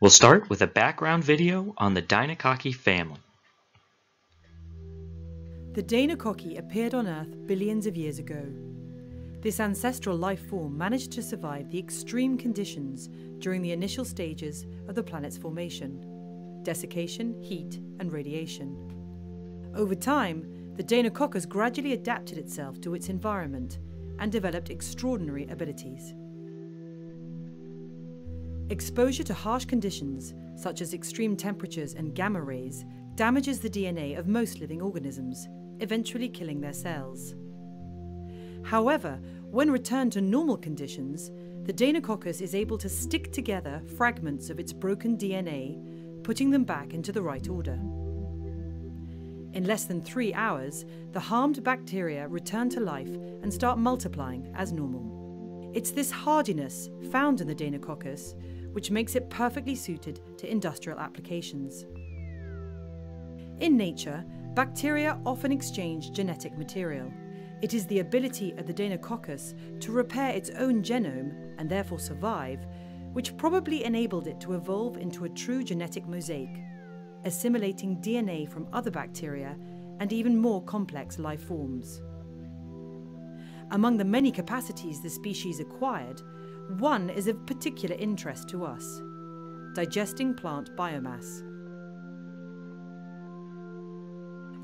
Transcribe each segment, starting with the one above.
We'll start with a background video on the Deinococci family. The Deinococci appeared on Earth billions of years ago. This ancestral life form managed to survive the extreme conditions during the initial stages of the planet's formation desiccation, heat, and radiation. Over time, the Deinococcus gradually adapted itself to its environment and developed extraordinary abilities. Exposure to harsh conditions, such as extreme temperatures and gamma rays, damages the DNA of most living organisms, eventually killing their cells. However, when returned to normal conditions, the Deinococcus is able to stick together fragments of its broken DNA, putting them back into the right order. In less than three hours, the harmed bacteria return to life and start multiplying as normal. It's this hardiness found in the Deinococcus which makes it perfectly suited to industrial applications. In nature, bacteria often exchange genetic material. It is the ability of the Deinococcus to repair its own genome and therefore survive, which probably enabled it to evolve into a true genetic mosaic, assimilating DNA from other bacteria and even more complex life forms. Among the many capacities the species acquired, one is of particular interest to us digesting plant biomass.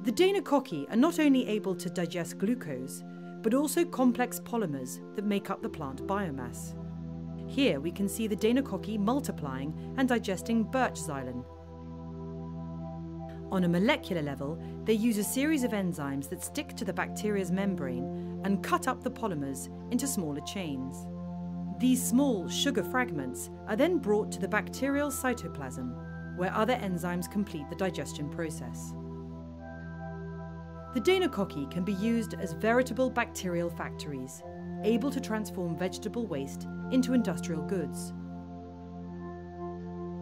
The Deinococci are not only able to digest glucose, but also complex polymers that make up the plant biomass. Here we can see the Deinococci multiplying and digesting birch xylem. On a molecular level, they use a series of enzymes that stick to the bacteria's membrane and cut up the polymers into smaller chains. These small sugar fragments are then brought to the bacterial cytoplasm, where other enzymes complete the digestion process. The Deinococci can be used as veritable bacterial factories, able to transform vegetable waste into industrial goods.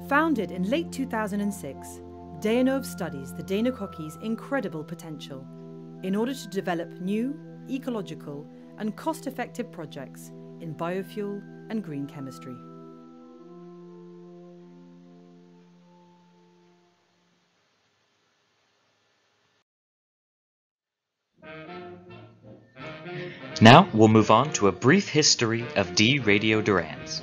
Founded in late 2006, Deinove studies the Deinococci's incredible potential in order to develop new, ecological, and cost effective projects in biofuel and green chemistry. Now we'll move on to a brief history of D. radiodurans.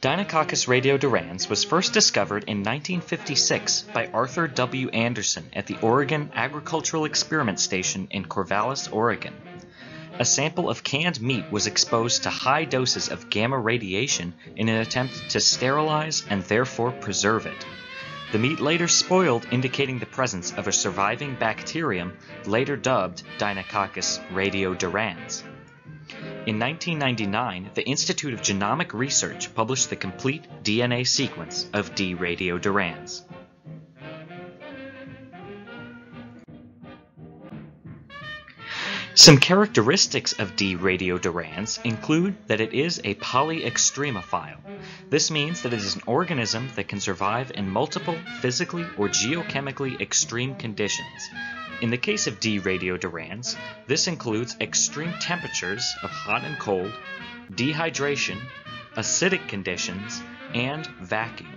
Deinococcus radiodurans was first discovered in 1956 by Arthur W. Anderson at the Oregon Agricultural Experiment Station in Corvallis, Oregon. A sample of canned meat was exposed to high doses of gamma radiation in an attempt to sterilize and therefore preserve it. The meat later spoiled, indicating the presence of a surviving bacterium, later dubbed Deinococcus radiodurans. In 1999, the Institute of Genomic Research published the complete DNA sequence of D. radiodurans. Some characteristics of D. radiodurans include that it is a polyextremophile. This means that it is an organism that can survive in multiple physically or geochemically extreme conditions. In the case of D. radiodurans, this includes extreme temperatures of hot and cold, dehydration, acidic conditions, and vacuum.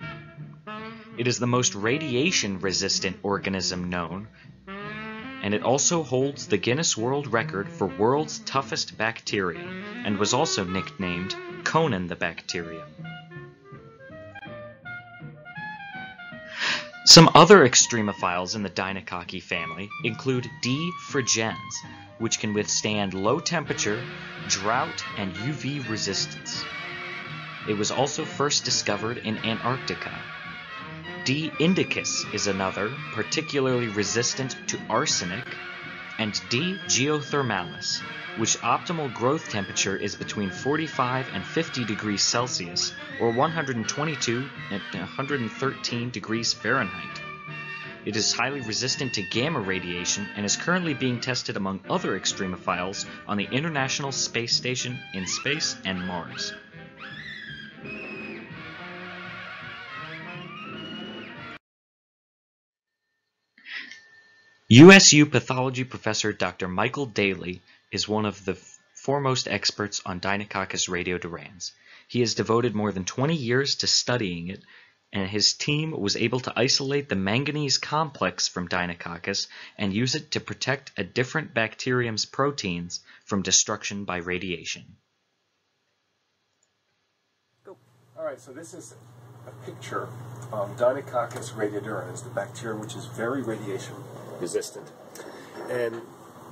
It is the most radiation resistant organism known and it also holds the Guinness World Record for world's toughest bacteria, and was also nicknamed Conan the bacterium. Some other extremophiles in the Deinococci family include D. frigens, which can withstand low temperature, drought, and UV resistance. It was also first discovered in Antarctica D. indicus is another, particularly resistant to arsenic, and D. geothermalis, which optimal growth temperature is between 45 and 50 degrees Celsius, or 122 and 113 degrees Fahrenheit. It is highly resistant to gamma radiation and is currently being tested among other extremophiles on the International Space Station in space and Mars. USU pathology professor Dr. Michael Daly is one of the foremost experts on Deinococcus radiodurans. He has devoted more than 20 years to studying it and his team was able to isolate the manganese complex from Deinococcus and use it to protect a different bacterium's proteins from destruction by radiation. All right, so this is a picture of Deinococcus radiodurans, the bacterium which is very radiation resistant. And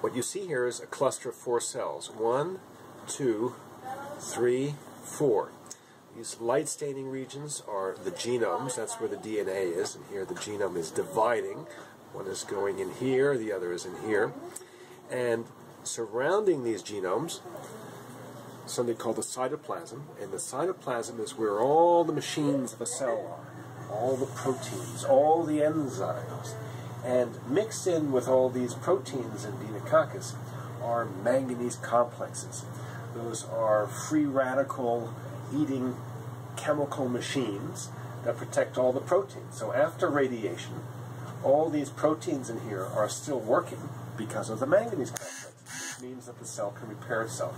what you see here is a cluster of four cells. One, two, three, four. These light staining regions are the genomes, that's where the DNA is, and here the genome is dividing. One is going in here, the other is in here. And surrounding these genomes, something called the cytoplasm, and the cytoplasm is where all the machines of a cell are, all the proteins, all the enzymes. And mixed in with all these proteins in Deinococcus are manganese complexes. Those are free radical eating chemical machines that protect all the proteins. So after radiation, all these proteins in here are still working because of the manganese complex, which means that the cell can repair itself.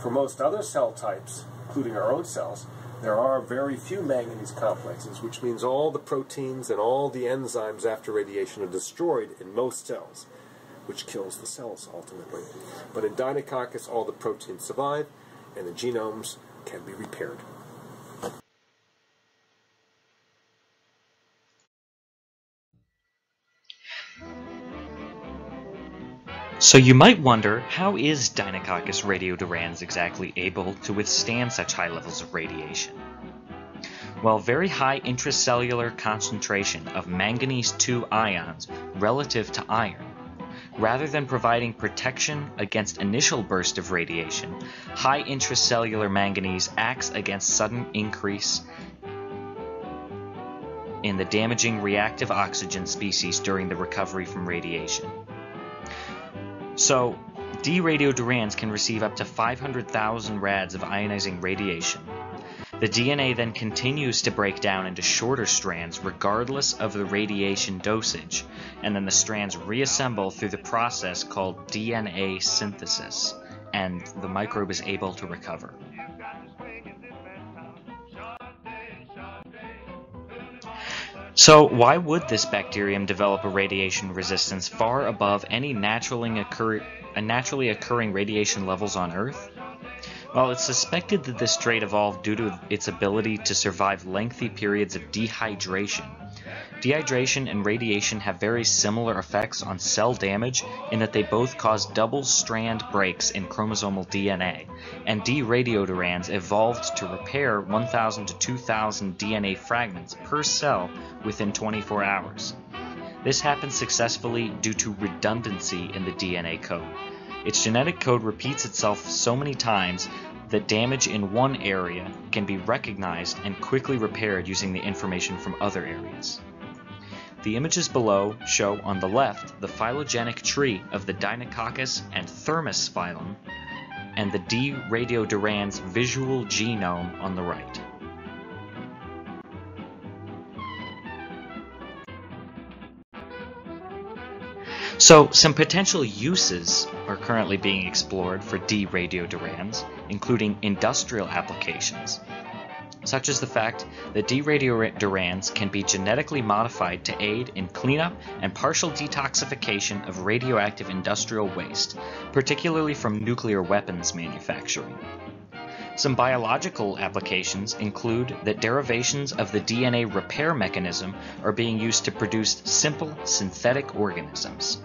For most other cell types, including our own cells, there are very few manganese complexes, which means all the proteins and all the enzymes after radiation are destroyed in most cells, which kills the cells ultimately. But in Deinococcus, all the proteins survive, and the genomes can be repaired. So you might wonder, how is Deinococcus radiodurans exactly able to withstand such high levels of radiation? Well, very high intracellular concentration of manganese 2 ions relative to iron. Rather than providing protection against initial burst of radiation, high intracellular manganese acts against sudden increase in the damaging reactive oxygen species during the recovery from radiation. So, D radiodurans can receive up to 500,000 rads of ionizing radiation. The DNA then continues to break down into shorter strands regardless of the radiation dosage, and then the strands reassemble through the process called DNA synthesis, and the microbe is able to recover. So why would this bacterium develop a radiation resistance far above any naturally, occur uh, naturally occurring radiation levels on Earth? Well, it's suspected that this trait evolved due to its ability to survive lengthy periods of dehydration Dehydration and radiation have very similar effects on cell damage in that they both cause double strand breaks in chromosomal DNA, and D radiodurans evolved to repair 1,000 to 2,000 DNA fragments per cell within 24 hours. This happens successfully due to redundancy in the DNA code. Its genetic code repeats itself so many times that damage in one area can be recognized and quickly repaired using the information from other areas. The images below show on the left the phylogenetic tree of the Deinococcus and Thermus phylum, and the D. radiodurans visual genome on the right. So, some potential uses are currently being explored for D. radiodurans, including industrial applications, such as the fact that D. radiodurans can be genetically modified to aid in cleanup and partial detoxification of radioactive industrial waste, particularly from nuclear weapons manufacturing. Some biological applications include that derivations of the DNA repair mechanism are being used to produce simple synthetic organisms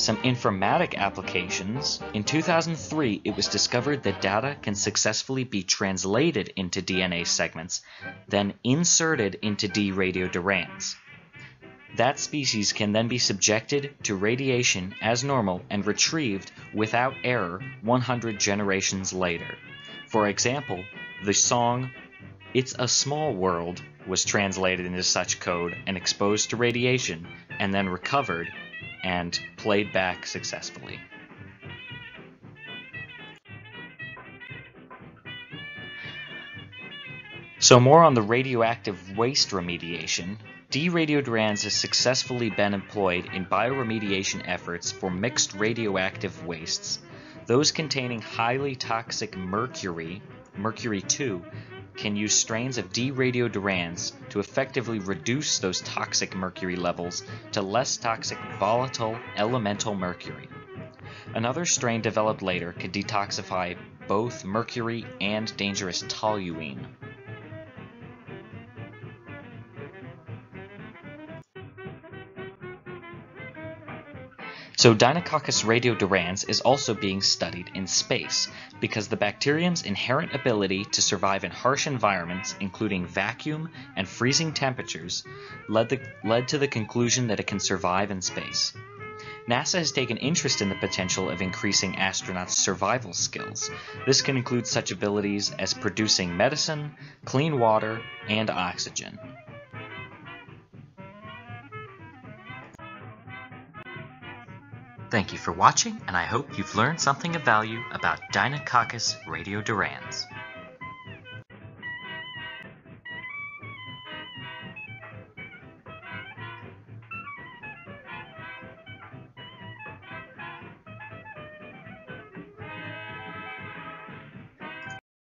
some informatic applications, in 2003 it was discovered that data can successfully be translated into DNA segments, then inserted into D radiodurans. That species can then be subjected to radiation as normal and retrieved without error 100 generations later. For example, the song It's a Small World was translated into such code and exposed to radiation, and then recovered and played back successfully. So more on the radioactive waste remediation. D-radiodurans has successfully been employed in bioremediation efforts for mixed radioactive wastes, those containing highly toxic mercury, mercury 2, can use strains of D. radiodurans to effectively reduce those toxic mercury levels to less toxic volatile elemental mercury. Another strain developed later could detoxify both mercury and dangerous toluene. So Deinococcus radiodurans is also being studied in space because the bacterium's inherent ability to survive in harsh environments, including vacuum and freezing temperatures, led, the, led to the conclusion that it can survive in space. NASA has taken interest in the potential of increasing astronauts' survival skills. This can include such abilities as producing medicine, clean water, and oxygen. Thank you for watching, and I hope you've learned something of value about Deinococcus radiodurans.